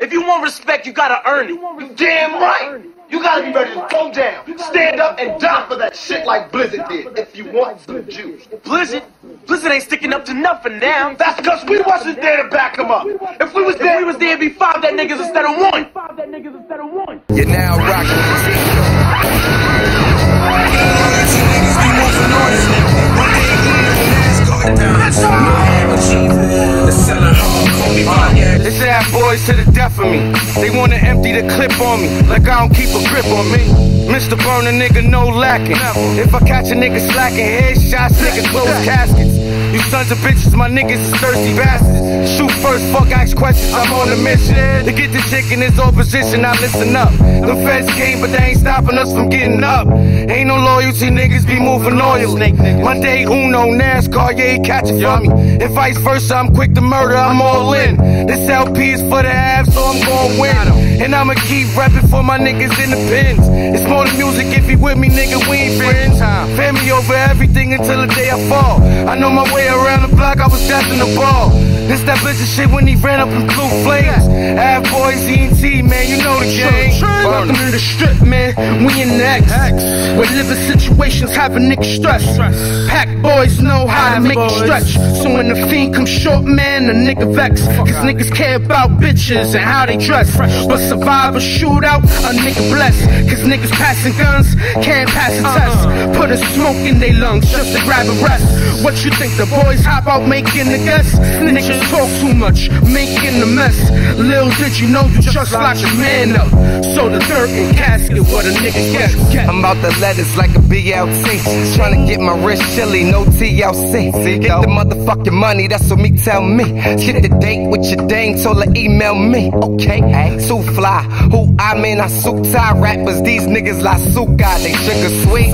If you want respect, you gotta earn it. You damn right. You gotta be ready to go down, stand up, and die for that shit like Blizzard did. If you want some juice. Blizzard, Blizzard ain't sticking up to nothing now. That's because we wasn't there to back him up. If we was If there, we was there, it'd be five that niggas instead of one. You're now rocking with They say I boys to the death of me. They wanna empty the clip on me, like I don't keep a grip on me. Mr. Burner nigga, no lacking. If I catch a nigga slacking, headshots, niggas close caskets. You sons of bitches, my niggas is thirsty bastards. Shoot first, fuck, ask questions, I'm on a mission. To get the chick in his position, I listen up. The feds came, but they ain't stopping us from getting up. Ain't no loyalty, niggas be moving oil. My day Uno, Nazkar, yeah, he catching for me. And vice versa, I'm quick to murder, I'm all in. This LP is for the half, so I'm gon' win. And I'ma keep rapping for my niggas in the pins. It's more than music, if you with me, nigga, we ain't friends. Family over everything until the day I fall. I know my way around the block, I was destined to ball. This that bitch shit when he ran up in blue flames. Ave Boyz, ENT, man, you know the game. Welcome to the strip, man. We in the X. Where living situations have a nigga stress. Pack boys know how to make it stretch. So when the fiend comes short, man, the nigga vex. Cause niggas care about bitches and how they dress. But survive a shootout, a nigga blessed. Cause niggas passing guns can't pass a test. Put a smoke in their lungs just to grab a rest. What you think the boys hop out making the guess? Niggas talk too much, making a mess. Lil, did you know you just locked your man up? So the dirt and casket, what a nigga gets. I'm about the letters like a BLT. Trying to get my wrist chilly, no TLC. Get the motherfucking money, that's what me tell me. Get the date with your dame, told her email me. Okay, too fly. Who I mean, I suit tie rappers. These niggas like suka, they sugar sweet.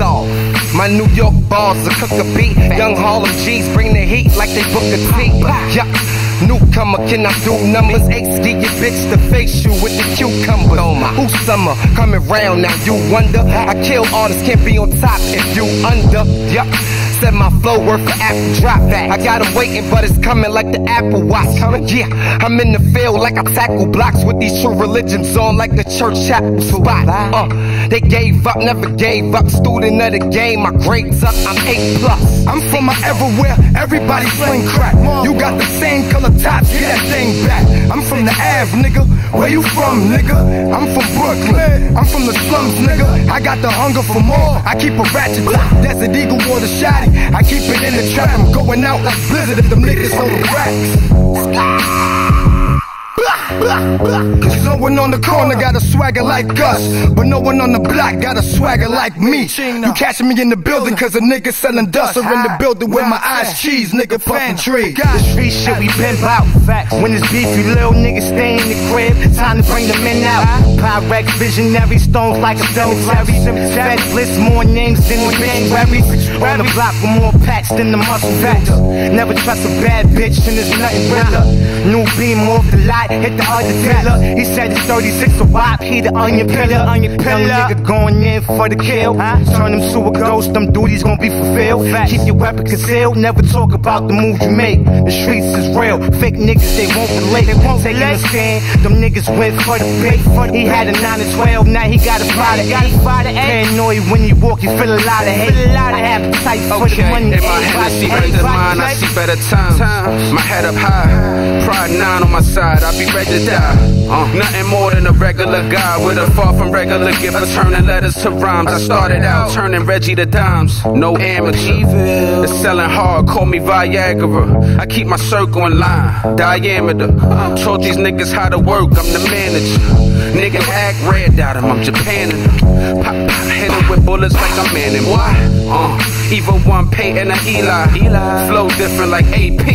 My New York balls, a cook a beat. Young Harlem G's bring the heat like they book a tea. Yeah. Newcomer, can I do numbers? Ace, get your bitch to face you with the cucumber. Who summer coming round now? You wonder? I kill artists, can't be on top if you under. Yup. Said my flow worth for apple drop. back. I got 'em waiting, but it's coming like the Apple Watch. Yeah, I'm in the field like I tackle blocks with these true religions on like the church chapel spot. Uh, they gave up, never gave up. Student of the game, my grades up, I'm A plus. I'm from my everywhere, everybody playing crack. You got the same color tops, get that thing back. I'm from the Ave, nigga. Where you from, nigga? I'm from Brooklyn. I'm from the slums, nigga. I got the hunger for more. I keep a ratchet top. Desert Eagle wore the shotty. I keep it in the trap. I'm going out like Blizzard if them niggas on the racks. Cause no one on the corner got a swagger like us. But no one on the block got a swagger like me. You catching me in the building cause a nigga selling dust. Or in the building with my eyes cheese, nigga puffin' tree. The street shit we been bout. When it's beef, you little niggas stay in the crib. Time to bring the men out. Pyrex visionary stones like a cemetery. Fed list more names than the obituaries. On the block with more packs than the muscle builder. Never trust a bad bitch and there's nothing realer. New beam off the lot, hit the other pillar. He said it's 36 a wop, he the onion pillar. Onion pillar. Young nigga going in for the kill. Turn him to a ghost, them duties gon' be fulfilled. Keep your weapon concealed, never talk about the move you make. The streets is real, fake niggas they won't relate. They won't take a stand, them niggas went for the bait. He had a 9 to 12, now he got a 5 to 8. Paranoid when you walk, you feel a lot of hate. I have appetite for the money. In my Hennessy, under mine, I see better times. My head up high, pride nine on my side, I be ready to die. Uh, nothing more than a regular guy with a far from regular gift of turning letters to rhymes. I started out turning Reggie to dimes, no amateur. It's selling hard, call me Viagra. I keep my circle in line, diameter. Told these niggas how to work, I'm the manager. Nigga act red dot him, I'm Japaning him. Pop, pop, hit him with bullets like I'm Manning. Why? Uh, either one Peyton or Eli. Eli. Flow different like AP.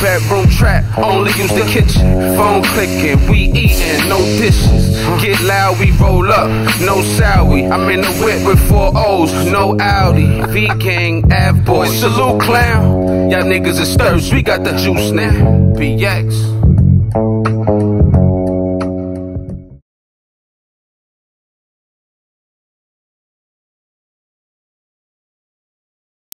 Bedroom trap. Only use the kitchen. Phone clicking. We eating. No dishes. Get loud, we roll up. No salary. I'm in the whip with four O's. No Audi. V Gang, Av Boy. Salute clown. Y'all niggas is thirst. We got the juice now. BX.